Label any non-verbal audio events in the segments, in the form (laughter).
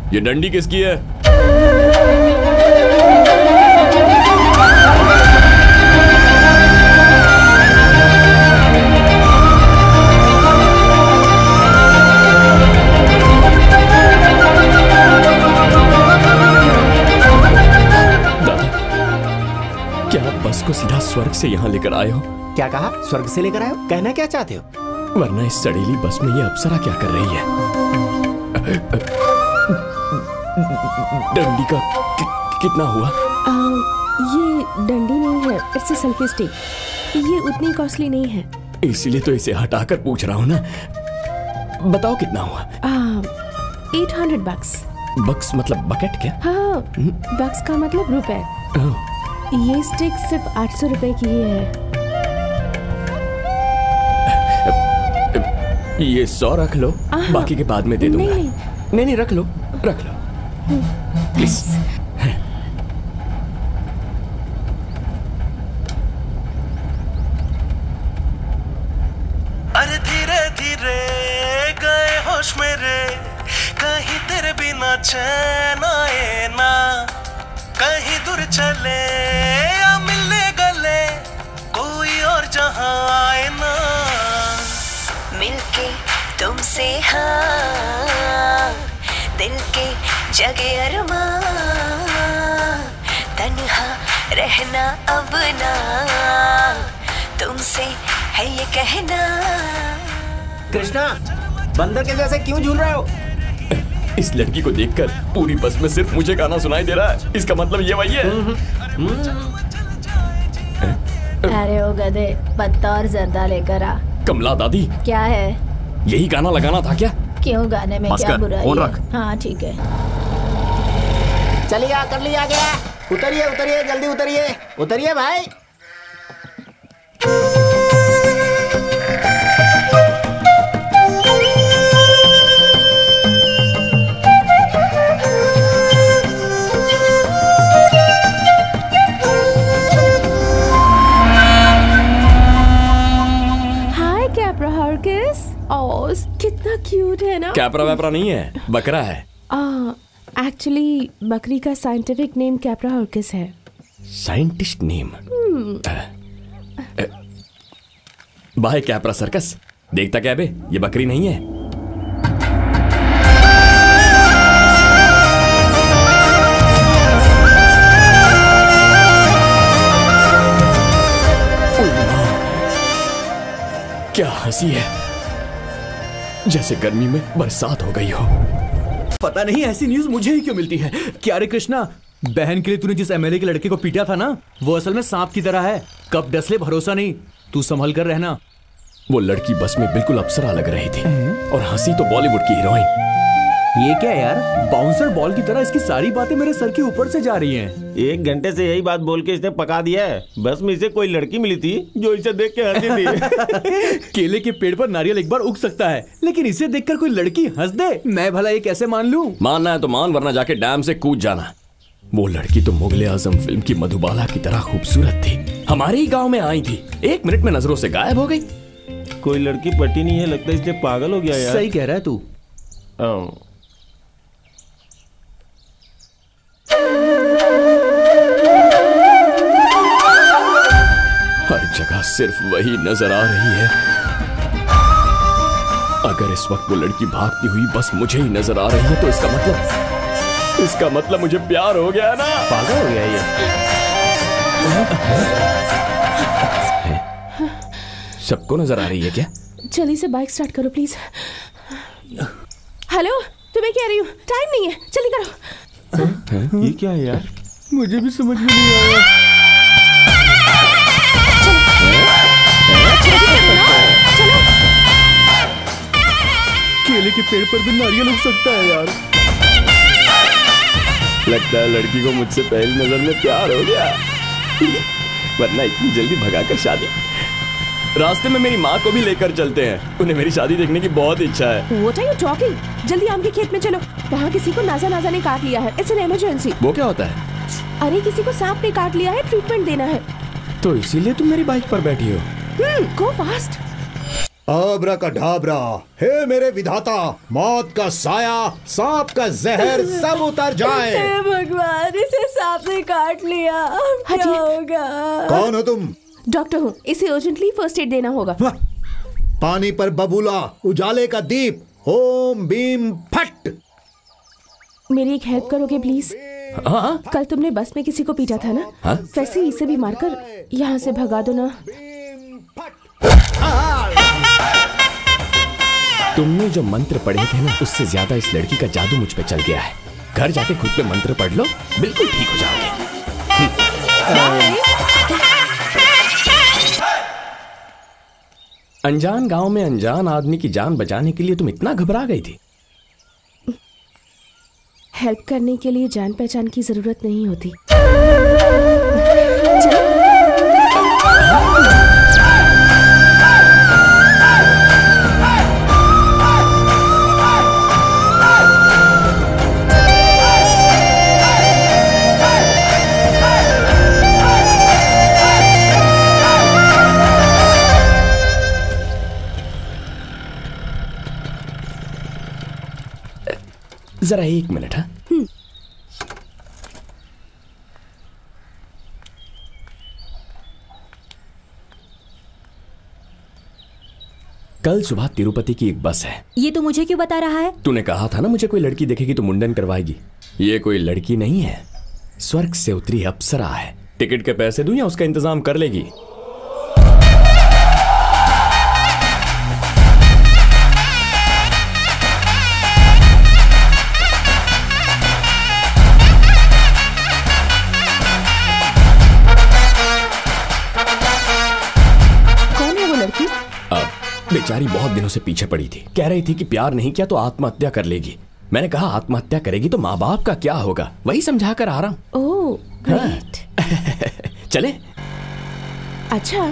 ये डंडी किसकी है? बस को सीधा स्वर्ग से यहाँ लेकर आए हो? क्या कहा? स्वर्ग से लेकर आए हो? कहना क्या चाहते हो? वरना इस सड़ीली बस में ये अप्सरा क्या कर रही है? डंडी का कि, कितना हुआ? आ, ये डंडी नहीं है इट्स अ सेल्फी स्टिक ये उतनी कॉस्टली नहीं है। इसीलिए तो इसे हटाकर पूछ रहा हूँ ना। बताओ कितना हुआ? एट हंड्रेड बक्स बक्स मतलब बकेट क्या? हाँ बक्स का मतलब रुपए। ये स्टिक सिर्फ़ आठ सौ रुपए की ही है। ये सौ रख लो बाकी के बाद में दे दूँगा। नहीं, नहीं नहीं रख लो रख लो। प्लीज़ अरे जगे अरमा तन्हा रहना अब ना तुमसे है ये कहना। कृष्णा बंदर के जैसे क्यों झूल रहे हो? इस लड़की को देखकर पूरी बस में सिर्फ़ मुझे गाना सुनाई दे रहा है। इसका मतलब ये वही है। अरे ओ गधे पत्ता और जर्दा लेकर आ। कमला दादी क्या है? यही गाना लगाना था क्या? क्यों गाने में क्या बुराई है? रख। हाँ ठीक है। चलिए कर लिया गया। उतरिए उतरिए जल्दी उतरिए। उतरिए भाई। हाय कैप्रा हर्किस कितना क्यूट है ना? कैपरा वैपरा नहीं है बकरा है। एक्चुअली बकरी का साइंटिफिक नेम कैप्रा हर्किस है। साइंटिस्ट नेम बाय कैपरा सर्कस देखता क्या बे? ये बकरी नहीं है। क्या हँसी है। जैसे गर्मी में बरसात हो गई हो। पता नहीं ऐसी न्यूज़ मुझे ही क्यों मिलती है? क्या रे कृष्णा बहन के लिए तूने जिस एमएलए के लड़के को पीटा था ना वो असल में सांप की तरह है। कब डसले भरोसा नहीं। तू संभल कर रहना। वो लड़की बस में बिल्कुल अप्सरा लग रही थी। और हँसी तो बॉलीवुड की हीरोइन। ये क्या यार? बाउंसर बॉल की तरह इसकी सारी बातें मेरे सर के ऊपर से जा रही हैं। एक घंटे से यही बात बोल के इसने पका दिया है। बस में इसे कोई लड़की मिली थी जो इसे देख के हँसी थी। (laughs) केले के पेड़ पर नारियल एक बार उग सकता है लेकिन इसे देखकर कोई लड़की हंस दे। मैं भला ये कैसे मान लूँ? मानना है तो मान वरना जाके डैम से कूद जाना। वो लड़की तो मुगले आज़म फ़िल्म की मधुबाला की तरह खूबसूरत थी। हमारे ही गाँव में आई थी। एक मिनट में नज़रों से गायब हो गई। कोई लड़की पटी नहीं है लगता है इसलिए पागल हो गया यार। सही कह रहा है तू हाँ। हर जगह सिर्फ़ वही नज़र आ रही है। अगर इस वक्त वो लड़की भागती हुई बस मुझे ही नज़र आ रही है तो इसका मतलब इसका मतलब मुझे प्यार हो गया ना? पागल हो गया ये। सबको नज़र आ रही है क्या? जल्दी से बाइक स्टार्ट करो प्लीज़ हेलो तुम्हें कह रही हूँ? टाइम नहीं है। जल्दी करो। ये क्या है यार? मुझे भी समझ में नहीं आया। केले के पेड़ पर भी नारियल उग सकता है यार। लगता है लड़की को मुझसे पहली नज़र में प्यार हो गया। वरना इतनी जल्दी भगाकर शादी। रास्ते में मेरी माँ को भी लेकर चलते हैं। उन्हें मेरी शादी देखने की बहुत इच्छा है। व्हाट आर यू टॉकिंग जल्दी आम के खेत में चलो। वहाँ किसी को नाजा नाजा ने काट लिया है। इट्स एन इमरजेंसी वो क्या होता है? अरे किसी को सांप ने काट लिया है ट्रीटमेंट देना है। तो इसीलिए तुम मेरी बाइक पर बैठी हो। हम्म गो फास्ट आबरा का ढाबरा हे मेरे विधाता मौत का साया सांप का जहर सब उतर जाए। हे भगवान इसे सांप ने काट लिया। अब क्या होगा? कौन हो तुम? डॉक्टर हूँ इसे अर्जेंटली फ़र्स्ट एड देना होगा। पानी पर बबूला उजाले का दीप ओम बीम फट। मेरी एक हेल्प करोगे प्लीज़ हाँ हाँ। कल तुमने बस में किसी को पीटा था ना? हाँ? वैसे इसे भी मारकर यहाँ से भगा दो ना। तुमने जो मंत्र पढ़े थे ना उससे ज़्यादा इस लड़की का जादू मुझ पे चल गया है। घर जाके खुद पे मंत्र पढ़ लो बिल्कुल ठीक हो जाओगे। अनजान गाँव में अनजान आदमी की जान बचाने के लिए तुम इतना घबरा गई थी। हेल्प करने के लिए जान पहचान की ज़रूरत नहीं होती। (laughs) जरा एक मिनट हाँ। कल सुबह तिरुपति की एक बस है। ये तो मुझे क्यों बता रहा है? तूने कहा था ना मुझे कोई लड़की देखेगी तो मुंडन करवाएगी। ये कोई लड़की नहीं है। स्वर्ग से उतरी अप्सरा है। टिकट के पैसे दूँ या उसका इंतज़ाम कर लेगी? बेचारी बहुत दिनों से पीछे पड़ी थी। कह रही थी कि प्यार नहीं किया तो आत्महत्या कर लेगी। मैंने कहा आत्महत्या करेगी तो माँ बाप का क्या होगा? वही समझा कर आ रहा हूँ (laughs) चले। अच्छा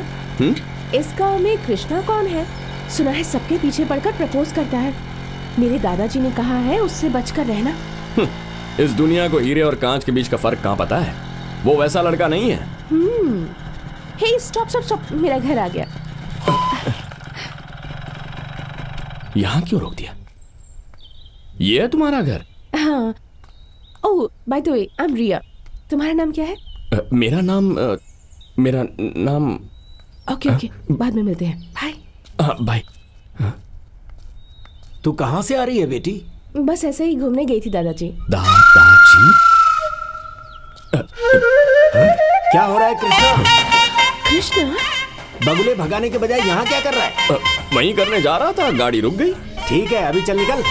हुँ? इस गाँव में कृष्णा कौन है? सुना है सबके पीछे पड़कर प्रपोज करता है। मेरे दादाजी ने कहा है उससे बचकर रहना। इस दुनिया को हीरे और कांच के बीच का फ़र्क कहाँ पता है? वो वैसा लड़का नहीं है। हे स्टॉप स्टॉप स्टॉप मेरा घर आ गया। यहाँ क्यों रोक दिया? ये है तुम्हारा घर। हाँ। ओह by the way I am Riya तुम्हारा नाम क्या है? अ, मेरा नाम अ, मेरा नाम ओके ओके बाद में मिलते हैं। बाय हाँ, भाई तू कहाँ से आ रही है बेटी? बस ऐसे ही घूमने गई थी दादाजी। दादाजी? क्या हो रहा है कृष्णा? कृष्णा? बगुले भगाने के बजाय यहाँ क्या कर रहा है? अ, वहीं करने जा रहा था गाड़ी रुक गई। ठीक है अभी चल निकल।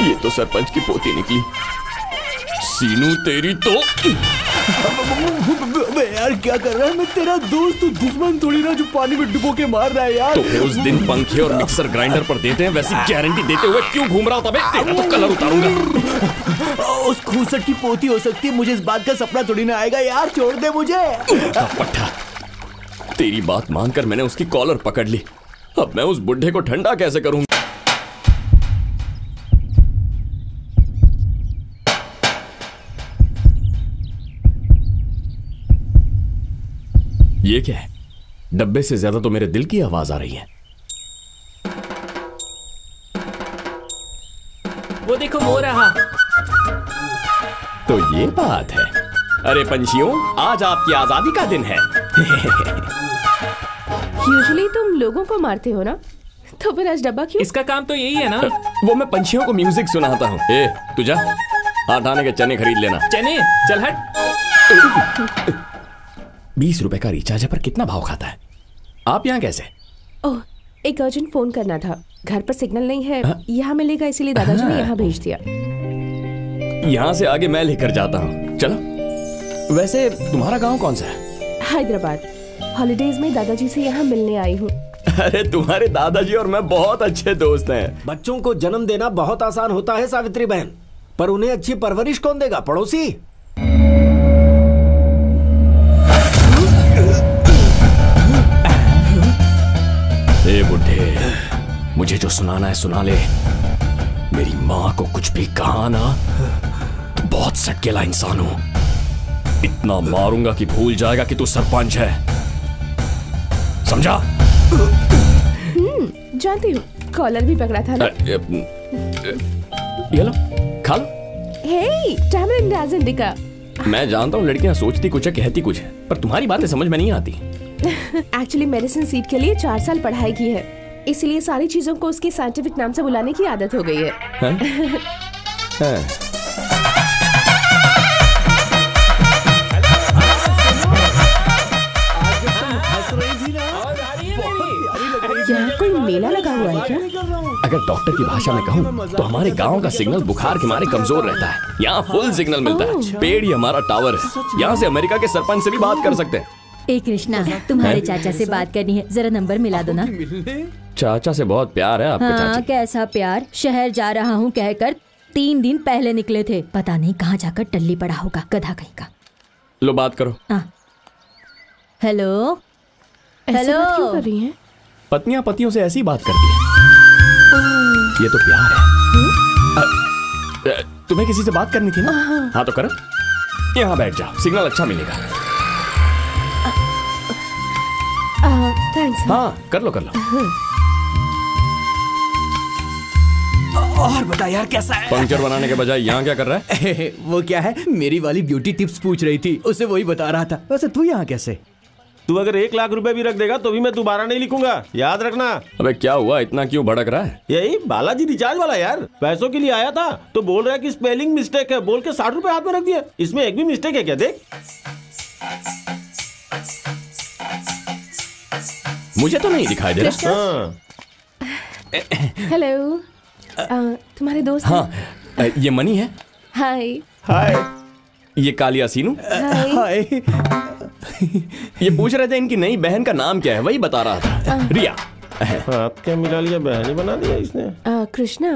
ये तो सरपंच की पोती निकली। सीनू तेरी तो यार क्या कर रहा है? मैं तेरा दोस्त तू दुश्मन थोड़ी ना जो पानी में डुबो के मार रहा है यार। तो फिर उस दिन पंखे और मिक्सर ग्राइंडर पर देते हैं वैसी गारंटी देते हुए क्यों घूम रहा था? तेरा तो कलर उतारूँगा। उस खूसट की पोती हो सकती है मुझे इस बात का सपना थोड़ी ना आएगा। यार छोड़ दे मुझे। पट्टा। तेरी बात मानकर मैंने उसकी कॉलर पकड़ ली। अब मैं उस बुढ़े को ठंडा कैसे करूँगा ये क्या है? डब्बे से ज़्यादा तो मेरे दिल की आवाज़ आ रही है। वो देखो वो रहा। तो ये बात है। अरे पंछियों आज आपकी आज़ादी का दिन है। (laughs) यूजुअली तुम लोगों को मारते हो ना? तो फिर आज डब्बा क्यों? इसका काम तो यही है ना। वो मैं पंछियों को म्यूज़िक सुनाता हूँ। ए तुझा हाथ आने के चने खरीद लेना। चने? चल हट। बीस रुपए का रिचार्ज है पर कितना भाव खाता है? आप यहाँ कैसे? ओह एक अर्जेंट फ़ोन करना था। घर पर सिग्नल नहीं है। यहाँ मिलेगा इसीलिए दादाजी ने यहाँ भेज दिया। यहाँ से आगे मैं लेकर जाता हूँ। चलो। वैसे तुम्हारा गाँव कौन सा है? हैदराबाद। हॉलीडेज में दादाजी से यहाँ मिलने आई हूँ। अरे तुम्हारे दादाजी और मैं बहुत अच्छे दोस्त हैं। बच्चों को जन्म देना बहुत आसान होता है सावित्री बहन। पर उन्हें अच्छी परवरिश कौन देगा पड़ोसी? ए बुढ़े मुझे जो सुनाना है सुना ले। मेरी माँ को कुछ भी कहा ना तो बहुत सटकेला इंसान हूँ। इतना मारूँगा कि भूल जाएगा कि तू सरपंच है। समझा? हम्म जानती हूँ। कॉलर भी पकड़ा था ना? अ, ये लो खा लो हे टैमरिंड मैं जानता हूँ लड़कियाँ सोचती कुछ है कहती कुछ है पर तुम्हारी बातें समझ में नहीं आती। एक्चुअली मेडिसिन सीट के लिए चार साल पढ़ाई की है। इसलिए सारी चीज़ों को उसके साइंटिफिक नाम से बुलाने की आदत हो गई है। हैं? (laughs) हैं। मेला लगा हुआ है क्या? अगर डॉक्टर की भाषा में कहूँ तो हमारे गाँव का सिग्नल बुखार के मारे कमज़ोर रहता है। यहाँ फुल सिग्नल मिलता है। पेड़ ही हमारा टावर है। यहाँ से अमेरिका के सरपंच से भी बात कर सकते हैं। ए कृष्णा तुम्हारे हैं? चाचा से बात करनी है। जरा नंबर मिला दो ना। चाचा से बहुत प्यार है आपके हाँ चाचा। कैसा प्यार? शहर जा रहा हूँ कहकर तीन दिन पहले निकले थे। पता नहीं कहाँ जाकर टल्ली पड़ा होगा गधा कहीं का। लो बात करो। हेलो? ऐसे बात क्यों कर रही हैं? पत्नियाँ पतियों से ऐसी बात करती हैं। ये तो प्यार है। अ, तुम्हें किसी से बात करनी थी ना? हाँ तो करो। यहाँ बैठ जाओ। सिग्नल अच्छा मिलेगा। थैंक्स हाँ। कर लो कर लो। और बता यार कैसा है? पंक्चर बनाने के बजाय यहाँ क्या कर रहा है? (laughs) वो क्या है? मेरी वाली ब्यूटी टिप्स पूछ रही थी। उसे वही बता रहा था। वैसे तू यहाँ कैसे? तू अगर एक लाख रुपए भी रख देगा तो भी मैं दोबारा नहीं लिखूँगा। याद रखना। अबे क्या हुआ? इतना क्यों भड़क रहा है? यही बालाजी रिचार्ज वाला यार। पैसों के लिए आया था तो बोल रहा है कि स्पेलिंग मिस्टेक है। बोल के साठ रुपए हाथ में रख दिया इसमें एक भी मिस्टेक है क्या? देख। मुझे तो नहीं दिखाई दे रहा। हाँ। हेलो तुम्हारे दोस्त हाँ ये मनी है। हाय हाय ये कालिया सीनू। हाय (laughs) ये पूछ रहे थे इनकी नई बहन का नाम क्या है वही बता रहा था। रिया। क्या मिला लिया बहन ही बना दिया इसने। कृष्णा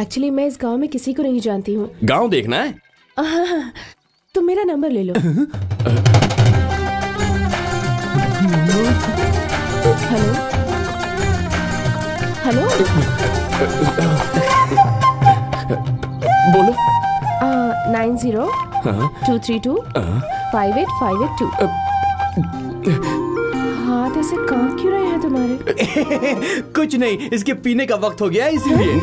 एक्चुअली मैं इस गाँव में किसी को नहीं जानती हूँ। गाँव देखना है? हाँ, तुम मेरा नंबर ले लो। (laughs) हेलो? हेलो? बोलो। नाइन ज़ीरो हाँ, टू थ्री टू हाँ। Five eight five eight two. (laughs) कुछ नहीं इसके पीने का वक्त हो गया इसीलिए। (laughs)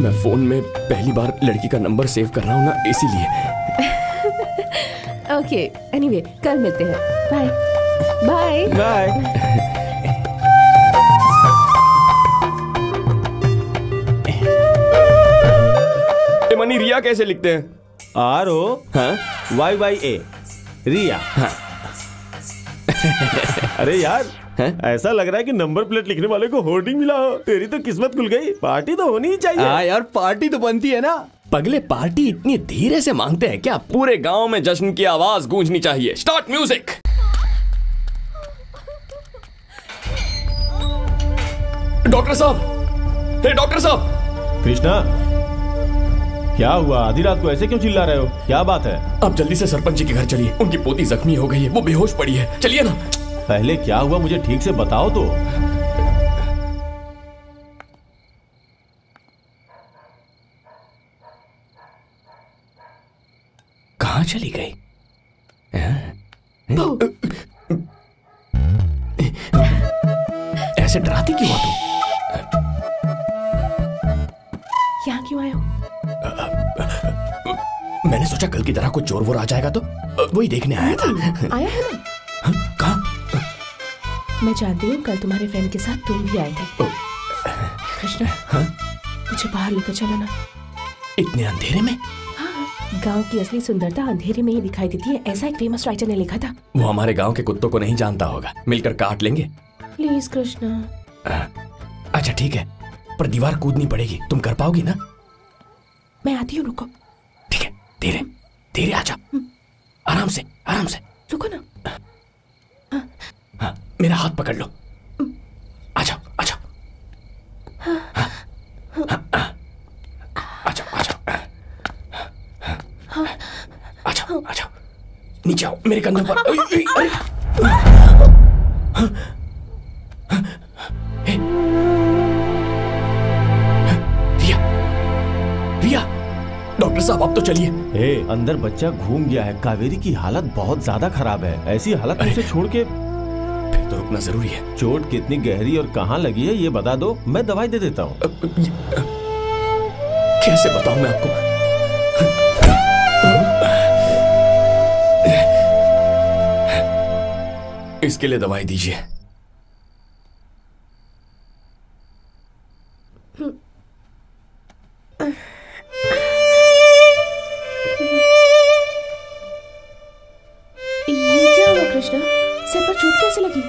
मैं फ़ोन में पहली बार लड़की का नंबर सेव कर रहा हूँ ना इसीलिए। (laughs) ओके एनीवे कल मिलते हैं। बाय बाय बाय मनी रिया कैसे लिखते हैं? आर ओ हाँ? वाई वाई ए रिया हाँ। अरे यार है? ऐसा लग रहा है कि नंबर प्लेट लिखने वाले को होर्डिंग मिला हो। तेरी तो किस्मत खुल गई पार्टी तो होनी ही चाहिए। हाँ यार पार्टी तो बनती है ना। पगले पार्टी इतनी धीरे से मांगते हैं क्या पूरे गाँव में जश्न की आवाज़ गूंजनी चाहिए? स्टार्ट म्यूज़िक डॉक्टर साहब! हे डॉक्टर साहब! कृष्णा क्या हुआ? आधी रात को ऐसे क्यों चिल्ला रहे हो? क्या बात है? अब जल्दी से सरपंच जी के घर चलिए। उनकी पोती जख्मी हो गई है वो बेहोश पड़ी है। चलिए ना। पहले क्या हुआ मुझे ठीक से बताओ तो। कहा चली गई? ऐसे डराती क्यों हो तुम? यहाँ क्यों आए हो? मैंने सोचा कल की तरह कोई चोर वोर आ जाएगा तो वही देखने आया था। आया है ना? मैं जानती हूँ कल तुम्हारे फ्रेंड के साथ तुम भी आए थे। कृष्णा हाँ? मुझे बाहर लेकर चलो ना। इतने अंधेरे में? हाँ गाँव की असली सुंदरता अंधेरे में ही दिखाई देती है ऐसा एक फ़ेमस राइटर ने लिखा था। वो हमारे गाँव के कुत्तों को नहीं जानता होगा। मिलकर काट लेंगे। प्लीज़ कृष्णा। अच्छा ठीक है। पर दीवार कूदनी पड़ेगी। तुम कर पाओगी ना? मैं आती हूँ रुको। ठीक है धीरे धीरे आ जाओ। आराम से आराम से। रुको ना। हाँ। मेरा हाथ पकड़ लो। आ जाओ नीचे आओ, मेरे कंधों पर। रिया रिया। डॉक्टर साहब, आप तो चलिए। अंदर बच्चा घूम गया है। कावेरी की हालत बहुत ज़्यादा खराब है। ऐसी हालत उसे छोड़ के रुकना ज़रूरी है। चोट कितनी गहरी और कहाँ लगी है ये बता दो। मैं दवाई दे देता हूँ। कैसे बताऊ मैं आपको? इसके लिए दवाई दीजिए।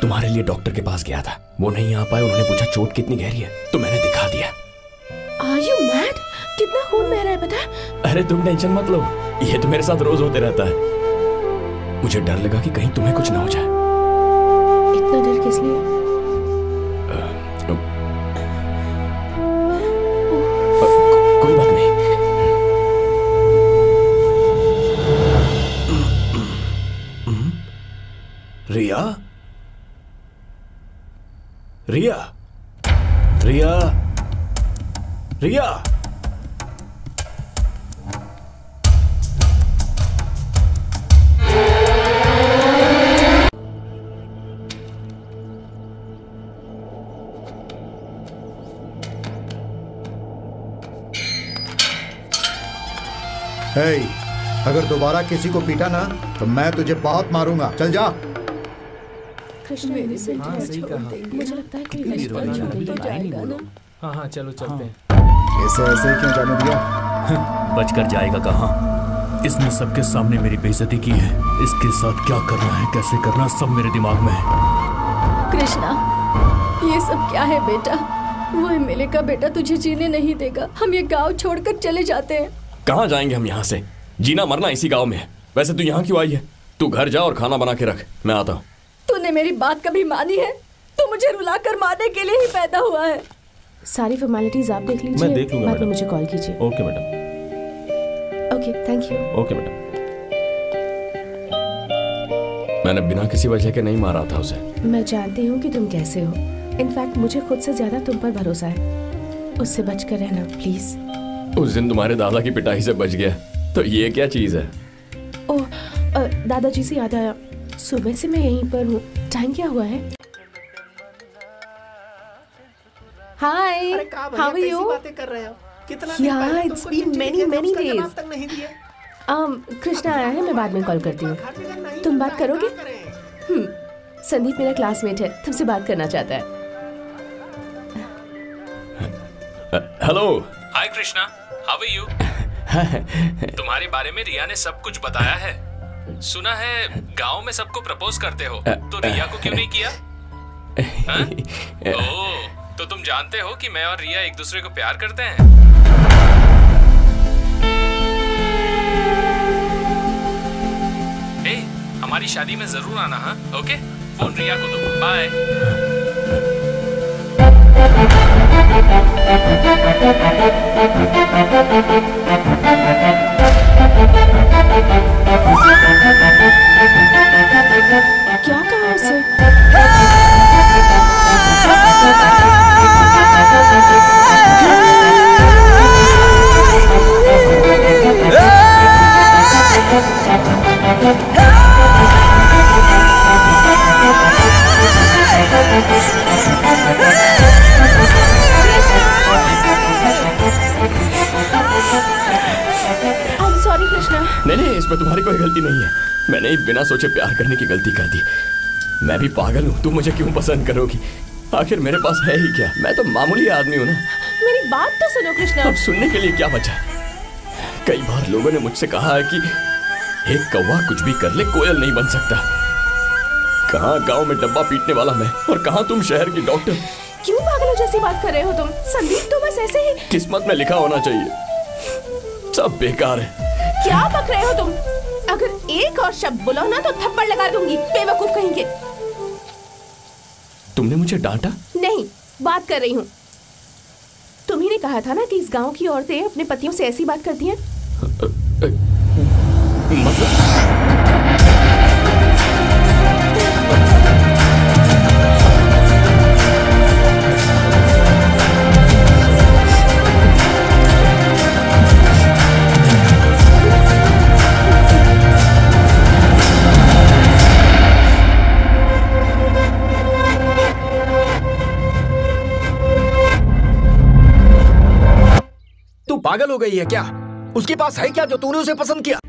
तुम्हारे लिए डॉक्टर के पास गया था। वो नहीं आ पाए उन्होंने पूछा चोट कितनी गहरी है? तो मैंने दिखा दिया। आर यू मैड कितना खून बह रहा है पता अरे तुम टेंशन मत लो। ये तो मेरे साथ रोज होते रहता है। मुझे डर लगा कि कहीं तुम्हें कुछ ना हो जाए। इतना डर किस लिए? कोई बात नहीं। रिया? रिया। रिया। रिया। हे अगर दोबारा किसी को पीटा ना तो मैं तुझे बहुत मारूँगा। चल जा। कृष्णा मेरे सिर हाँ, सही कहा। मुझे लगता है कोई हस्पताल छोड़ जाएगा ना? हाँ हाँ चलो चलते हैं। ऐसे ऐसे क्यों जाने दिया? बचकर जाएगा कहाँ? इसने सबके सामने मेरी बेइज्जती की है। इसके साथ क्या करना है कैसे करना सब मेरे दिमाग में है। कृष्णा ये सब क्या है बेटा? वो एमएलए का बेटा तुझे जीने नहीं देगा। हम ये गाँव छोड़कर चले जाते हैं। कहाँ जाएँगे हम यहाँ से? जीना मरना इसी गाँव में है। वैसे तू यहाँ क्यों आई है? तू घर जा और खाना बना के रख। मैं आता हूँ। तूने मेरी बात कभी मानी है तू मुझे रुलाकर मारने के लिए ही पैदा हुआ है। सारी फॉर्मेलिटीज आप देख लीजिए। मैं देख लूँगा, बाद में मैडम। मुझे कॉल कीजिए। Okay madam. Okay thank you okay madam. मैंने बिना किसी वजह के नहीं मारा था उसे। मैं जानती हूँ कि तुम कैसे हो। इनफैक्ट मुझे खुद से ज़्यादा तुम पर भरोसा है। उससे बचकर रहना प्लीज़ उस दिन तुम्हारे दादा की पिटाई से बच गया। तो ये क्या चीज़ है? ओह दादाजी से याद आया। सुबह से मैं यहीं पर हूँ। टाइम क्या हुआ है? हाय हाउ आर यू बातें कर रहे हो। कितना Yeah, it's been many, many days. तक नहीं दिया। Um, कृष्णा आया है मैं बाद में कॉल करती हूँ। तुम बात करोगे? हम्म संदीप मेरा क्लासमेट है तुमसे बात करना चाहता है। Hello hi Krishna how are you तुम्हारे बारे में रिया ने सब कुछ बताया है। सुना है गाँव में सबको प्रपोज करते हो। तो रिया को क्यों नहीं किया? (laughs) हाँ? ओह, तो तुम जानते हो कि मैं और रिया एक दूसरे को प्यार करते हैं? ए, हमारी शादी में ज़रूर आना हाँ? ओके? फ़ोन रिया को दो। बाय। क्या कहा उसे मैंने बिना सोचे प्यार करने की गलती कर दी। मैं भी पागल हूँ तुम मुझे क्यों पसंद करोगी? आखिर मेरे पास है ही क्या? मैं तो मामूली आदमी हूँ ना। मेरी बात तो सुनो कृष्णा। अब सुनने के लिए क्या बचा है? कई बार लोगों ने मुझसे कहा है कि एक कौवा कुछ भी कर ले कोयल नहीं बन सकता। कहाँ गाँव में डब्बा पीटने वाला मैं? और कहाँ तुम शहर की डॉक्टर? क्यों पागलों जैसी बात कर रहे हो तुम? संदीप तो बस ऐसे ही किस्मत में लिखा होना चाहिए। सब बेकार है। क्या बक रहे हो तुम? अगर एक और शब्द बोलो ना तो थप्पड़ लगा दूँगी। बेवकूफ़ कहेंगे। तुमने मुझे डांटा? नहीं बात कर रही हूँ। तुम्ही ने कहा था ना कि इस गाँव की औरतें अपने पतियों से ऐसी बात करती हैं? मतलब पागल हो गई है क्या? उसके पास है क्या जो तूने उसे पसंद किया?